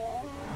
Oh,